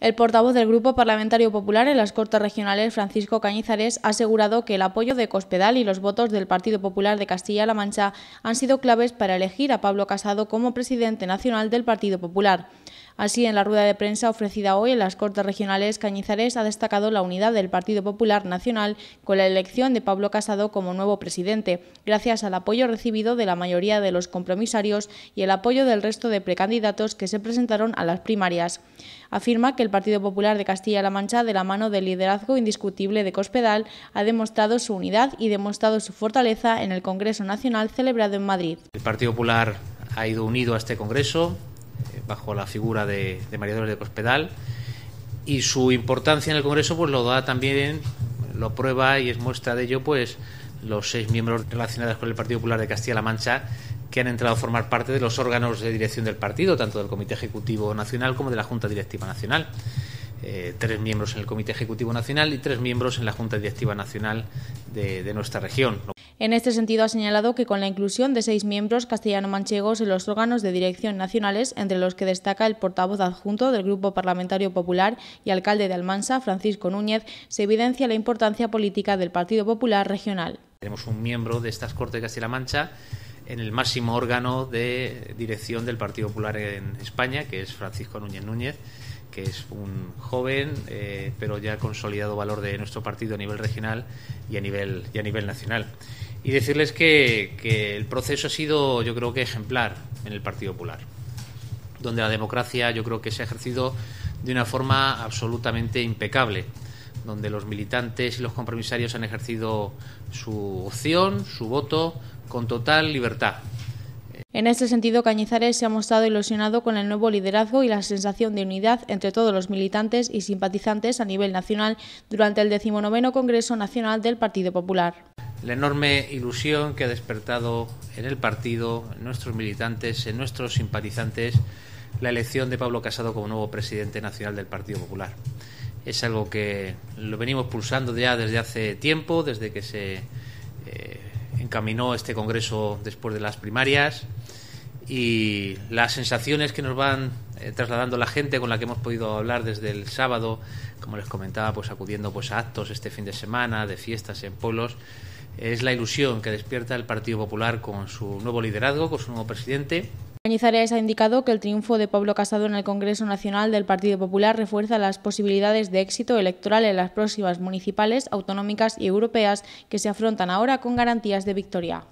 El portavoz del Grupo Parlamentario Popular en las Cortes Regionales, Francisco Cañizares, ha asegurado que el apoyo de Cospedal y los votos del Partido Popular de Castilla-La Mancha han sido claves para elegir a Pablo Casado como presidente nacional del Partido Popular. Así, en la rueda de prensa ofrecida hoy en las Cortes Regionales, Cañizares ha destacado la unidad del Partido Popular Nacional con la elección de Pablo Casado como nuevo presidente, gracias al apoyo recibido de la mayoría de los compromisarios y el apoyo del resto de precandidatos que se presentaron a las primarias. Afirma que el Partido Popular de Castilla-La Mancha, de la mano del liderazgo indiscutible de Cospedal, ha demostrado su unidad y demostrado su fortaleza en el Congreso Nacional celebrado en Madrid. El Partido Popular ha ido unido a este Congreso bajo la figura de, María Dolores de Cospedal y su importancia en el Congreso pues lo da también, lo prueba y es muestra de ello pues los seis miembros relacionados con el Partido Popular de Castilla-La Mancha que han entrado a formar parte de los órganos de dirección del partido, tanto del Comité Ejecutivo Nacional como de la Junta Directiva Nacional. Eh, tres miembros en el Comité Ejecutivo Nacional y tres miembros en la Junta Directiva Nacional de nuestra región. En este sentido, ha señalado que con la inclusión de seis miembros castellano-manchegos en los órganos de dirección nacionales, entre los que destaca el portavoz adjunto del Grupo Parlamentario Popular y alcalde de Almansa, Francisco Núñez, se evidencia la importancia política del Partido Popular regional. Tenemos un miembro de estas Cortes de Castilla-La Mancha en el máximo órgano de dirección del Partido Popular en España, que es Francisco Núñez Núñez, que es un joven, eh, pero ya consolidado valor de nuestro partido a nivel regional y a nivel, y a nivel nacional y decirles que, el proceso ha sido, yo creo que ejemplar en el Partido Popular, donde la democracia yo creo que se ha ejercido de una forma absolutamente impecable, donde los militantes y los compromisarios han ejercido su opción, su voto, con total libertad. En este sentido, Cañizares se ha mostrado ilusionado con el nuevo liderazgo y la sensación de unidad entre todos los militantes y simpatizantes a nivel nacional durante el decimonoveno Congreso Nacional del Partido Popular la enorme ilusión que ha despertado en el partido, en nuestros militantes, en nuestros simpatizantes, la elección de Pablo Casado como nuevo presidente nacional del Partido Popular. Es algo que lo venimos pulsando ya desde hace tiempo, desde que se eh, encaminó este Congreso después de las primarias y las sensaciones que nos van eh, trasladando la gente con la que hemos podido hablar desde el sábado, como les comentaba, pues acudiendo pues a actos este fin de semana, de fiestas en pueblos, es la ilusión que despierta el Partido Popular con su nuevo liderazgo, con su nuevo presidente. Cañizares ha indicado que el triunfo de Pablo Casado en el Congreso Nacional del Partido Popular refuerza las posibilidades de éxito electoral en las próximas municipales, autonómicas y europeas que se afrontan ahora con garantías de victoria.